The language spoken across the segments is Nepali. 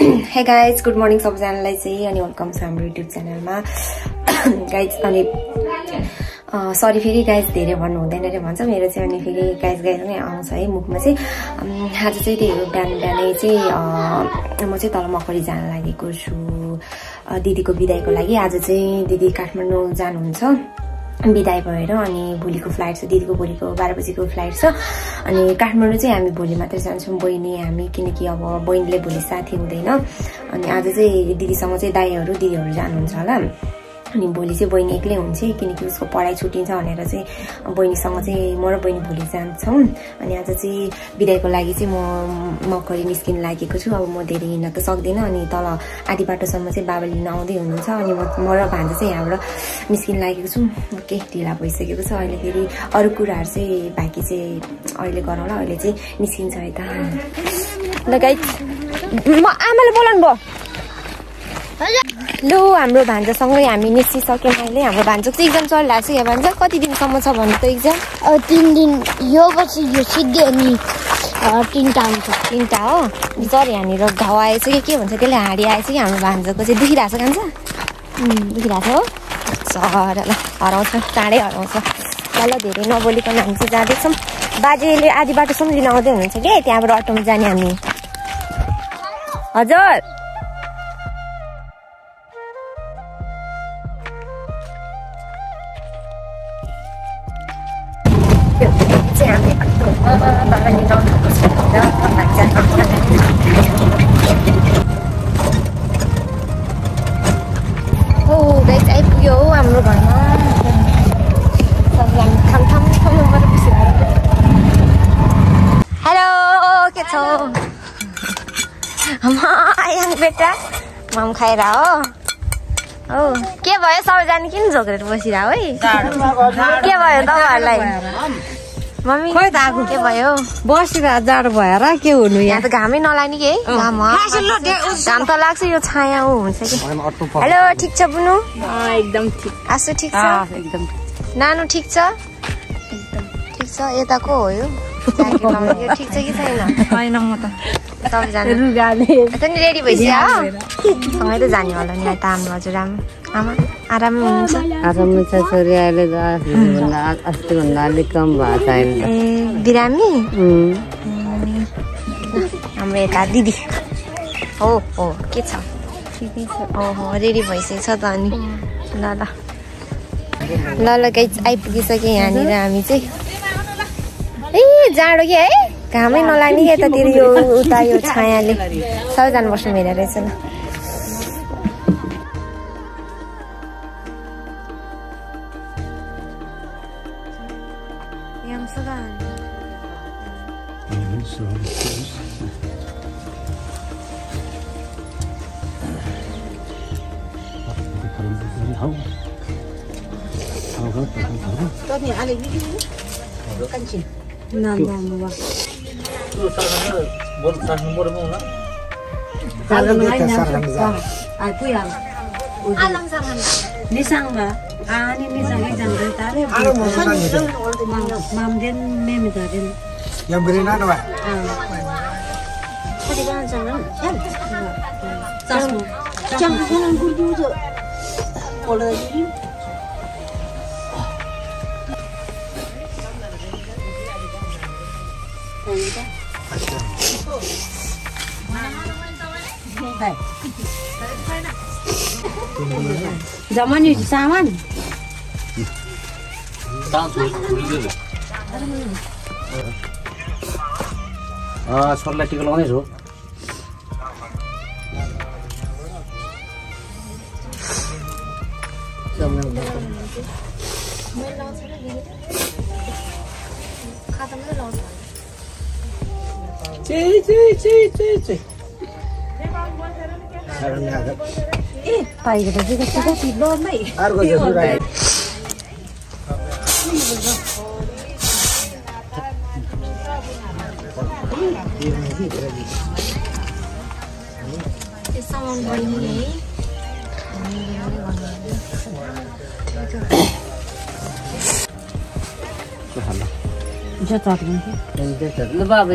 हे गाइज गुड मर्निङ सबैजनालाई चाहिँ अनि वेलकम छ हाम्रो युट्युब च्यानलमा गाइज अनि सरी फेरि गाइज धेरै भन्नु हुँदैन अरे भन्छ। मेरो चाहिँ अनि फेरि गाइज गाइज नै आउँछ है मुखमा चाहिँ। आज चाहिँ त्यही हो बिहान बिहानै चाहिँ म चाहिँ तल मकरी जान लागेको छु। दिदीको बिदाईको लागि। आज चाहिँ दिदी काठमाडौँ जानुहुन्छ। बिदाई भएर अनि भोलिको फ्लाइट छ दिदीको भोलिको बाह्र बजीको फ्लाइट छ। अनि काठमाडौँ चाहिँ हामी भोलि मात्रै जान्छौँ बहिनी हामी किनकि अब बहिनीले भोलि साथी हुँदैन। अनि आज चाहिँ दिदीसँग चाहिँ दाईहरू दिदीहरू जानुहुन्छ होला। अनि भोलि चाहिँ बहिनी एक्लै हुन्छ किनकि उसको पढाइ छुट्टिन्छ भनेर चाहिँ बहिनीसँग चाहिँ म र बहिनी भोलि जान्छौँ। अनि आज चाहिँ बिदाईको लागि चाहिँ म मकरी निस्किन लागेको छु। अब म धेरै हिँड्न त सक्दिनँ अनि तल आधी बाटोसम्म चाहिँ बाबा लिन आउँदै हुनुहुन्छ। अनि म र भान्जा चाहिँ यहाँबाट निस्किन लागेको छु। केही ढिला भइसकेको छ। अहिले फेरि अरू कुराहरू चाहिँ बाँकी चाहिँ अहिले गरौँला अहिले चाहिँ निस्किन्छ यता ल गाई म आमाले बोलाउनु भयो। लु हाम्रो भान्जासँगै हामी निस्किसक्यौँ अहिले। हाम्रो भान्जाको चाहिँ इक्जाम चलिरहेको छ। यहाँ भान्जा कति दिनसम्म छ भन्नु त इक्जाम अब तिन दिन यो पछि यो सिद्धि अनि तिनवटा हुन्छ। तिनवटा हो? जर यहाँनिर घाउ आएछ कि के भन्छ त्यसले हाँडी आएछ कि हाम्रो भान्जाको? चाहिँ दुखिरहेको छ कान्छ? दुखिरहेको छ हो? ल हराउँछ चाँडै हराउँछ। ल ल धेरै नबोलिकन हामी चाहिँ जाँदैछौँ। बाजेले आधी बाटोसम्म लिन आउँदै हुनुहुन्छ कि? त्यहाँबाट अटोमा जाने हामी। हजुर। खाएर हो। के भयो? सबैजना किन झोक्रेर बसिरह है के भयो तपाईँहरूलाई? मम्मी खोइ त आएको। के भयो? बसिरहेको जाडो भएर के हुनु यहाँ? त घामै नलाग्ने कि है? घाम हो। घाम त लाग्छ यो छाया ऊ हुन्छ कि? हेलो ठिक छ बुनु? एकदम ठिक। आसु ठिक छ? एकदम नानु ठिक छ? ठिक छ यता को हो यो? यो ठिक छ कि छैन छैन म त रेडी भइसक्यो। सँगै त जाने होला नि यता हाम्रो हजुरआमा आमा। आरामै हुनुहुन्छ? आराममा छ छोरी अहिले त अस्तिभन्दा अलिक कम भएको छ अहिले ए बिरामी? हाम्रो यता दिदी। हो हो के छ? ओहो रेडी भइसकेको छ त अनि। ल ल। ल ल गाई आइपुगिसक्यो यहाँनिर हामी चाहिँ। ए जाडो कि है घामै नलाग्ने कि यतातिर यो उता यो छायाले। सबैजना बस्नु मिलेर रहेछ ल। yang alam sama ni sangga ani ni sangga jangan tarik alam mam den mem tarin yang beri nana pak tadi kan jangan jangan jangan kurdu tu kalau पल्ट जमानी सामान छोरालाई टिका लगाउँदै छु Argo बहिनी है ल बाबा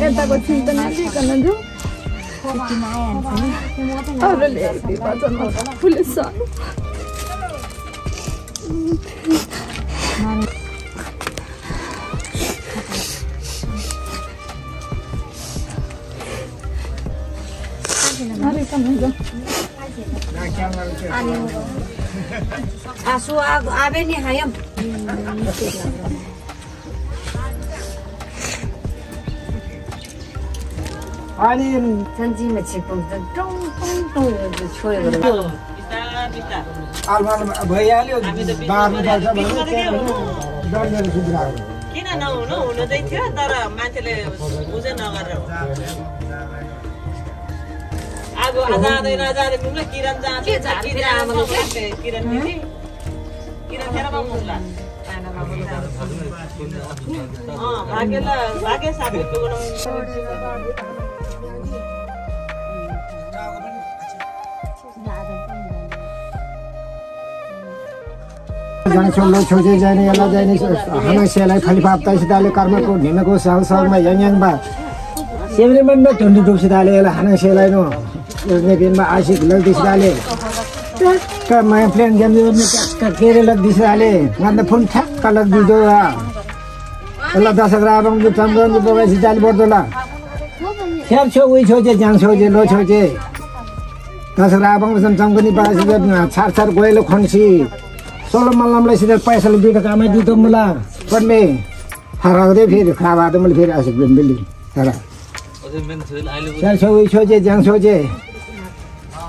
यताको चिन्ता नलिकन जाउँ अरूले हेरिदिएको पुलिस अरे आसु आबे नि हायम अनि सन्चीमा छिप्पो टङ टङ टङ अलमाल भइहाल्यो बार्नु पर्छ डरले किन नहुनु हुनुहुँदै थियो तर मान्छेले बुझै नगरेर अब जाँदै नजाँदै पुग्ला किरण जाँदै किरण दिदी किनखेर भए छोजे जाने यसलाई जाने हामी सेलाई खालि कर्मको ढिमेको साउ साउमा याङ याङ बा सेमले मन यसलाई हाना सेलाई दिनमा आसिक लग्दैछ माया प्लेन ठ्याक्क केरेला दिसाले? भन्दा फोन ठ्याक्क लगिदिँदो ल दसक राम चम्कनु बगैँसी जाली पर्दो ल। खेल छेउ जे जान छ जे लो छेउचे दसक राम चम्कनी पाएपछि छार छार गोइलो खन्सी। सोलो मल्लमलाई सिधा पैसाले दुइटा कामै दिँदो मुला। पट्ने हराउँदै फेरि खावा त मैले फेरि आएको बेली। तर खेल छेउ उयो जान ज्यान छेउचे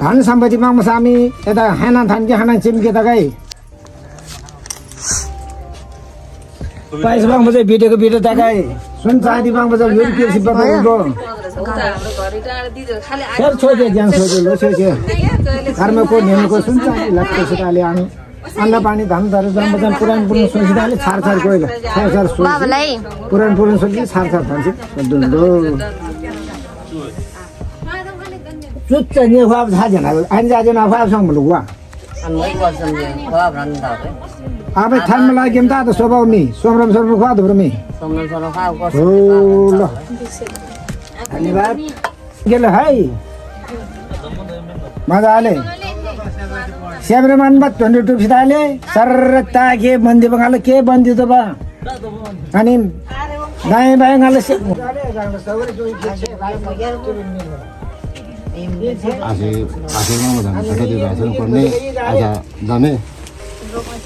धन सम्पत्ति माग्छ सामी यता हाना थान्के हाना चिम्के त गाई पैसा त गाई सुन चाँदी माग्नु चाहिँ यो लो छोजे घरमा को नेमको सुन चाँदी लाग्छ सिकाले आउनु। अन्न पानी धान धर पुरानो पुरानो सोचिँदाले छार छार गएर छार छार सोच। बाबालाई। पुरानो पुरानो सोची छार छार खान्छ डुल्दो चुच्च नि खुवाब थाहा छैन अनि वा अब थानमा लाग्यो भने त स्वभाव नि सोमराम सोमराम खुवा धुरो मि सोमन सोनो खा हो ल धन्यवाद गेलो है मजाले मनबा ट्वेन्टी टू फिताले सर के बन्दी बङ्गालो के बन्दी त बा अनि गाले आज जाने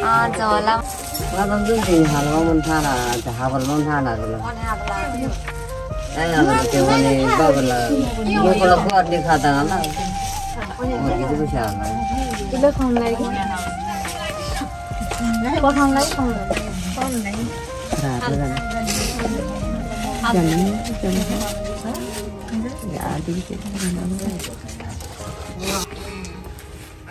झोला Kalau tu di halau mentara, ada hafal mentara dulu. Saya nak tu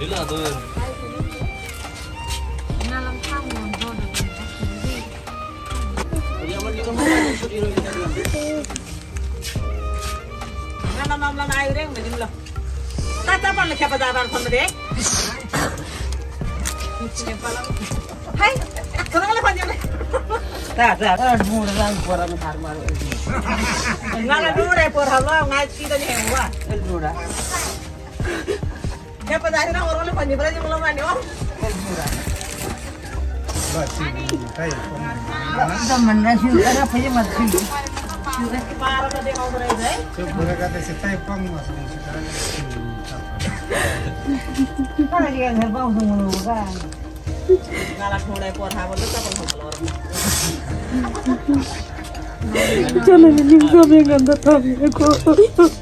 पारेर देखाउँदो रहेछ है नाला ठोडाइ पर्खा बोल्दै तपाईँ फोन आफू जान्दा आफू मिलेर गाउने जेबलाल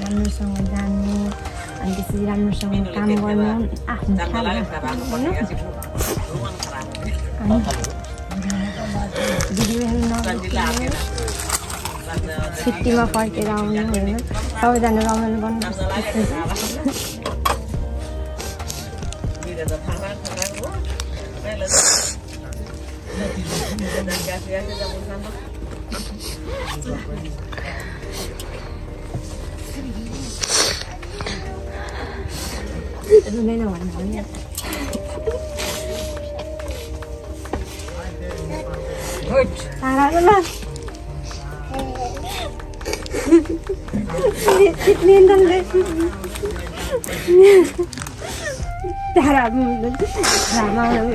राम्रोसँग जान्नु अनि त्यसरी राम्रोसँग काम गर्नु आफ्नो भिडियो हेर्नु। छुट्टीमा फर्केर आउनु होइन सबैजना रमाइलो gracias, gracias, estamos usando. Ito na naman naman yan. Good. Tara na lang. Titlin lang guys. Tara mo. Tara mo.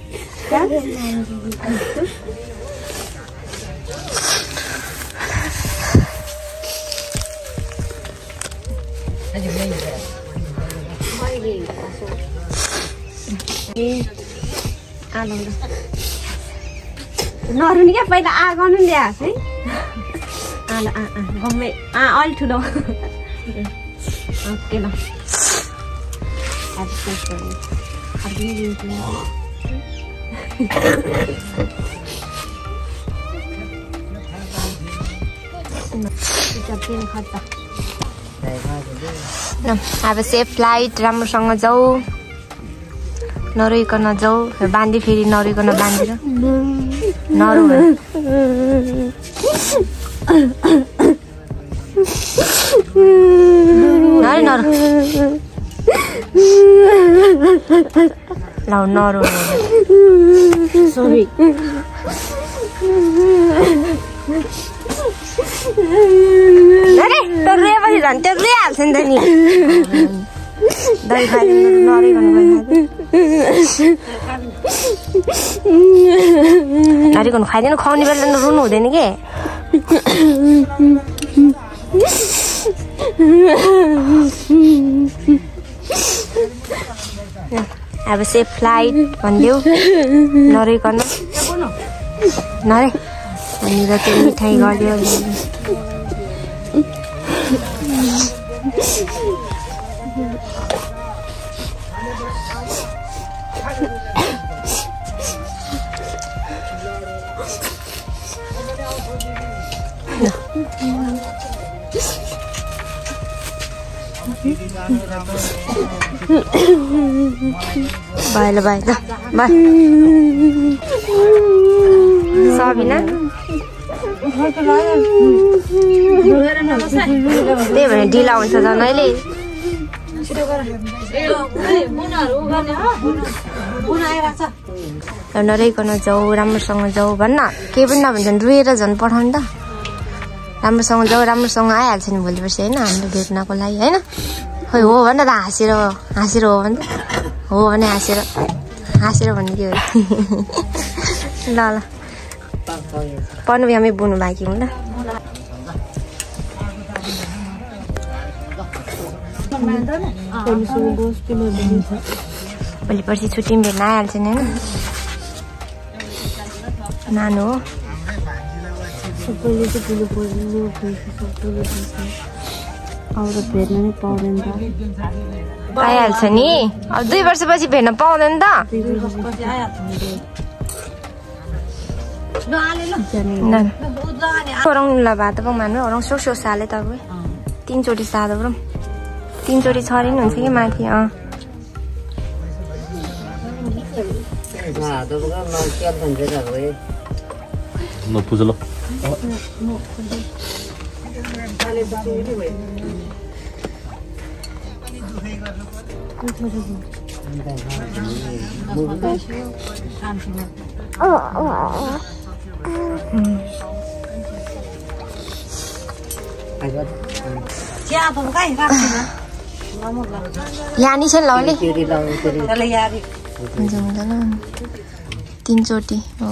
दे नरुनी क्या पहिला आ गर्नु नि ल्याएको है। आ ल आ आ अलिक ठुलो। ओके ल। अब सेफ फ्लाइट राम्रोसँग जाऊ। नरोइकन जाऊ। बाँधी फेरि नरोइकन नरौ। नरो नरो। ल नरो। सरी अरे त्यो रोएपछि झन् त्यो रोइहाल्छ नि त नि दही खाइदिनु नरिकन नरिकन खाइदिनु खुवाउने बेला त रुनु हुँदैन के अब सेफ फ्लाइट भनिदेऊ नरिकन नरे भनेर त्यो मिठाई गरिदियो Bye ल bye ल। bye सबिना त्यही भने ढिला हुन्छ झन् अहिले। नराइकन जाऊ राम्रोसँग जाऊ भन्न केही पनि नभन्छ भने रुएर झन् पठाउनु त। राम्रोसँग जाऊ राम्रोसँग आइहाल्छ नि भोलि पर्सि होइन? हाम्रो भेट्नको लागि होइन? खोइ हो भने त हाँसेर हाँसेर हो भने हो भने हाँसेर हाँसेर भन्ने के ल ल पढ्नु बिहामै बुनु बाँकी हुँ ल भोलि पर्सि छुट्टी पनि भेट्न आइहाल्छ नि होइन नानु हो अरू भेट्न नै पाउँदैन त आइहाल्छ नि? अब दुई वर्षपछि भेट्न पाउँदैन त ल। भात पो मान्नु ओराउँ सो सो साले तपाईँ तिनचोटि सादा बरु। तिनचोटि छरे नि हुन्छ कि माथि अँ। ल पुज ल यहाँ नि छैन लाउने हुन्छ हुँदैन तिनचोटि हो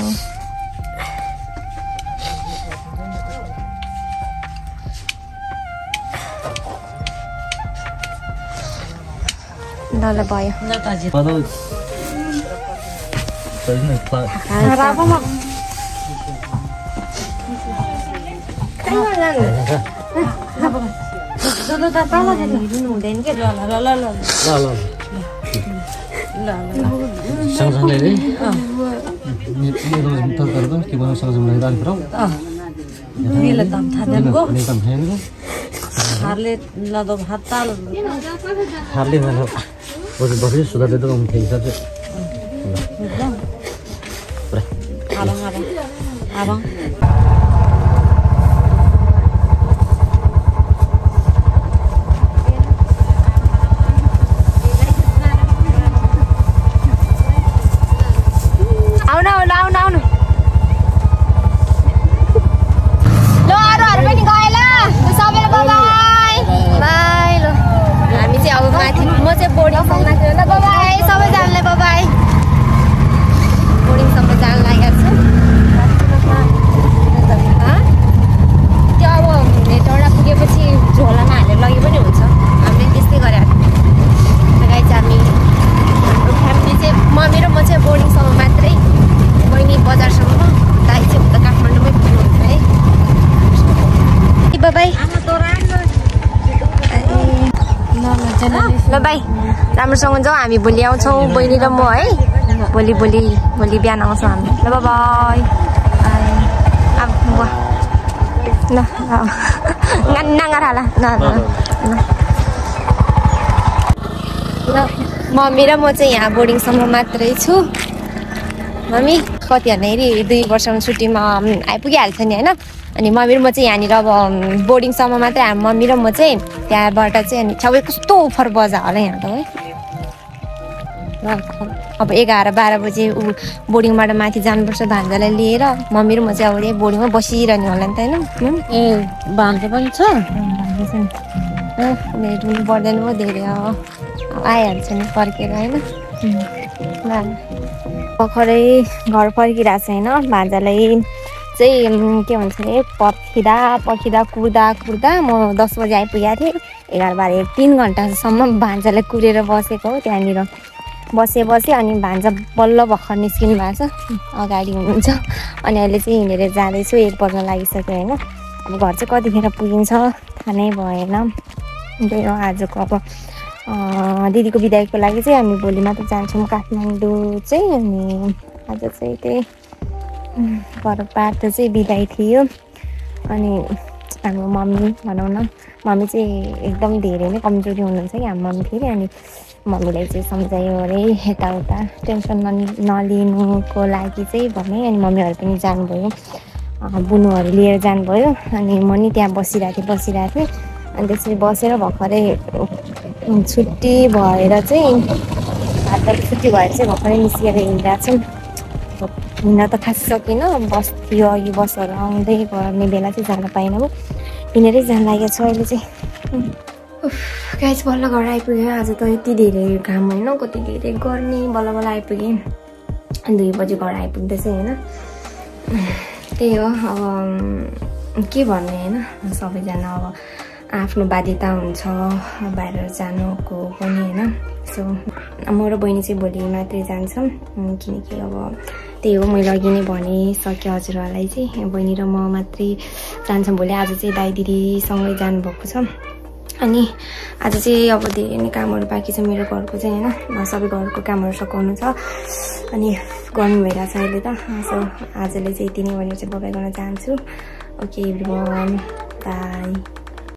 ल ल भयो रुनु हुँदैन के सँगसँगै रे मेरो तरकारीको के बनाउँ सँगसँगै दाल फ्राउ Bila tam thadan ko. कुनै काम छैन Harle la do hatal. 不是把那些 boleh, sudah. Dia tuh 芳 राम्रोसँग जाउँ हामी भोलि आउँछौँ बहिनी र म है भोलि भोलि भोलि बिहान आउँछौँ हामी ल बाई अब ल ल मम्मी र म चाहिँ यहाँ बोर्डिङसम्म मात्रै छु मम्मी कति हेरी दुई वर्षमा छुट्टीमा आइपुगिहाल्छ नि होइन अनि मम्मी र म चाहिँ यहाँनिर अब बोर्डिङसम्म मात्रै हामी मम्मी र म चाहिँ त्यहाँबाट चाहिँ अनि छेउ कस्तो ओफर बजा होला यहाँ त है अब एघार बाह्र बजे ऊ बोर्डिङबाट माथि जानुपर्छ भान्जालाई लिएर। मम्मी र म चाहिँ अब यही बोर्डिङमा बसिरहने होला नि त होइन? ए भान्जा पनि छ? भेट्नु पर्दैन पो धेरै आइहाल्छ नि फर्केर होइन। भर्खरै घर फर्किरहेको छ होइन? भान्जालाई चाहिँ के भन्छ अरे पर्खिँदा पर्खिँदा कुर्दा कुर्दा म दस बजी आइपुगेको थिएँ। एघार बाह्र एक तिन घन्टासम्म भान्जालाई कुरेर बसेको हो त्यहाँनिर। बसेँ बसेँ अनि भान्जा बल्ल भर्खर निस्किनु भएको छ। अगाडि हुनुहुन्छ। अनि अहिले चाहिँ हिँडेर जाँदैछु एक बज्न लागिसक्यो होइन। अब घर चाहिँ कतिखेर पुगिन्छ थाहा नै भएन। त्यही हो आजको अब दिदीको बिदाईको लागि चाहिँ हामी भोलि मात्र जान्छौँ काठमाडौँ चाहिँ। अनि आज चाहिँ त्यही घरबाट चाहिँ बिदाई थियो। अनि हाम्रो मम्मी भनौँ न मम्मी चाहिँ एकदम धेरै नै कमजोरी हुनुहुन्छ कि हाम्रो मम्मी फेरि। अनि मम्मीलाई चाहिँ सम्झायो अरे यताउता। टेन्सन नलि नलिनुको लागि चाहिँ भने अनि मम्मीहरू पनि जानुभयो। बुनुहरू लिएर जानुभयो अनि म नि त्यहाँ बसिरहेको थिएँ बसिरहेको थिएँ। अनि त्यसरी बसेर भर्खरै छुट्टी भएर चाहिँ हातबाट छुट्टी भएर चाहिँ भर्खरै निस्केर हिँडिरहेको छौँ। हिँड्न त खास सकिनँ बस थियो अघि बसहरू आउँदै गर्ने बेला चाहिँ जान पाइनँ हो हिँडेरै जान लागेको छ अहिले चाहिँ। गाइस बल्ल घर आइपुग्यो आज त यति धेरै घाम होइन। कति धेरै गर्ने बल्ल बल्ल आइपुगेँ। दुई बजी घर आइपुग्दैछ होइन? त्यही हो अब के भन्ने होइन? सबैजना अब आफ्नो बाध्यता हुन्छ बाहिर जानुको पनि होइन? सो म र बहिनी चाहिँ भोलि मात्रै जान्छौँ। किनकि अब त्यही हो मैले अघि नै भनिसकेँ हजुरहरूलाई चाहिँ। बहिनी र म मात्रै जान्छौँ भोलि। आज चाहिँ दाइ दिदीसँगै जानुभएको छ। अनि आज चाहिँ अब धेरै नै कामहरू बाँकी छ मेरो घरको चाहिँ होइन। सबै घरको कामहरू सघाउनु छ। अनि गर्नु भइरहेछ अहिले त। सो आजले चाहिँ यति नै भनेर चाहिँ बबाई गर्न चाहन्छु। Okay by